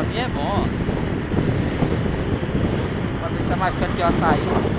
Pra mim é bom. Pra ver se tá mais perto que o açaí.